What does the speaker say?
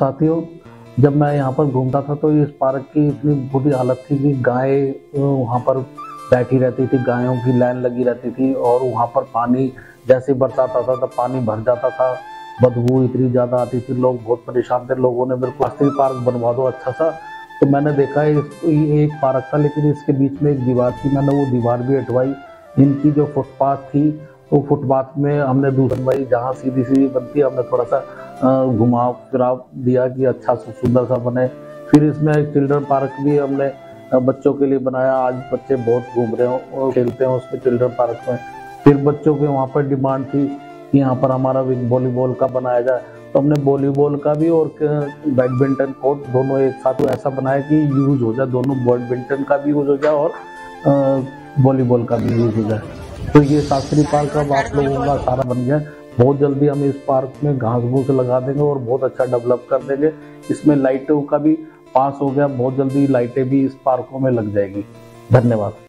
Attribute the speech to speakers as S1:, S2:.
S1: साथियों जब मैं यहाँ पर घूमता था तो इस पार्क की इतनी बुरी हालत थी कि गाय वहाँ पर बैठी रहती थी, गायों की लाइन लगी रहती थी और वहाँ पर पानी जैसे बरसाता था था पानी भर जाता था। बदबू इतनी ज़्यादा आती थी, लोग बहुत परेशान थे, लोगों ने मेरे को राष्ट्रीय पार्क बनवा दो अच्छा सा। तो मैंने देखा है एक पार्क था, लेकिन इसके बीच में एक दीवार थी, मैंने वो दीवार भी हटवाई। इनकी जो फुटपाथ थी, वो फुटपाथ में हमने दूसरी जहाँ सीधी सीधी बनती, हमने थोड़ा सा घुमाव फिराव दिया कि अच्छा सा, सुंदर सा बने। फिर इसमें एक चिल्ड्रन पार्क भी हमने बच्चों के लिए बनाया। आज बच्चे बहुत घूम रहे हो और खेलते हैं उसमें चिल्ड्रन पार्क में। फिर बच्चों के वहाँ पर डिमांड थी कि यहाँ पर हमारा वॉलीबॉल का बनाया जाए। तो हमने वॉलीबॉल का भी और बैडमिंटन कोर्ट दोनों एक साथ ऐसा बनाया कि यूज़ हो जाए। दोनों बैडमिंटन का भी यूज़ हो जाए और वॉलीबॉल का भी यूज़ हो जाए। तो ये शास्त्री पार्क अब आप लोगों का सारा बन गया। बहुत जल्दी हम इस पार्क में घास घूस लगा देंगे और बहुत अच्छा डेवलप कर देंगे। इसमें लाइटों का भी पास हो गया, बहुत जल्दी लाइटें भी इस पार्कों में लग जाएगी। धन्यवाद।